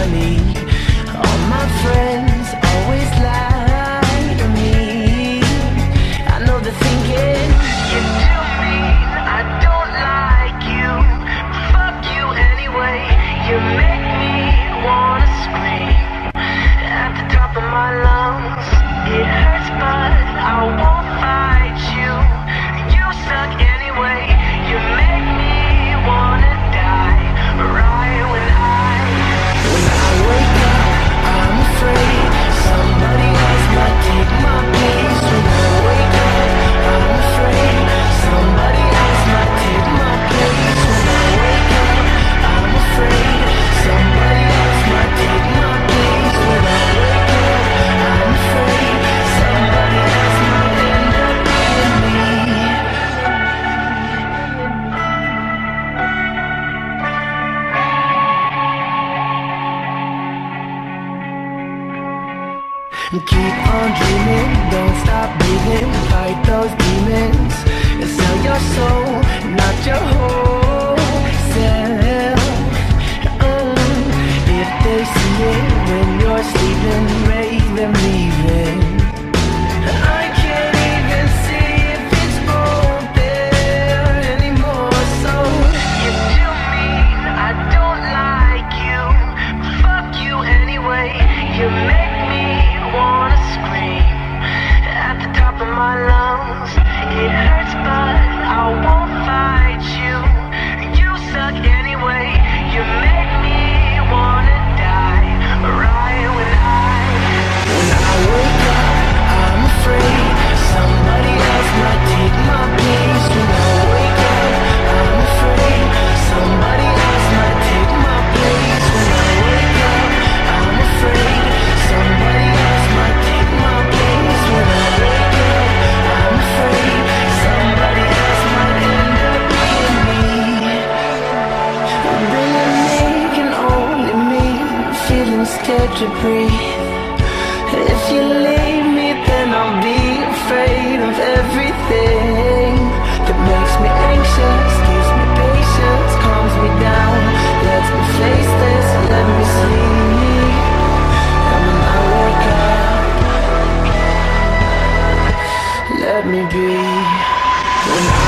money. Keep on dreaming, don't stop breathing Fight those demons. Sell your soul, not your whole. scared to breathe. If you leave me then I'll be afraid of everything That makes me anxious, gives me patience, calms me down Lets me face this, let me sleep And when I wake up. Let me be.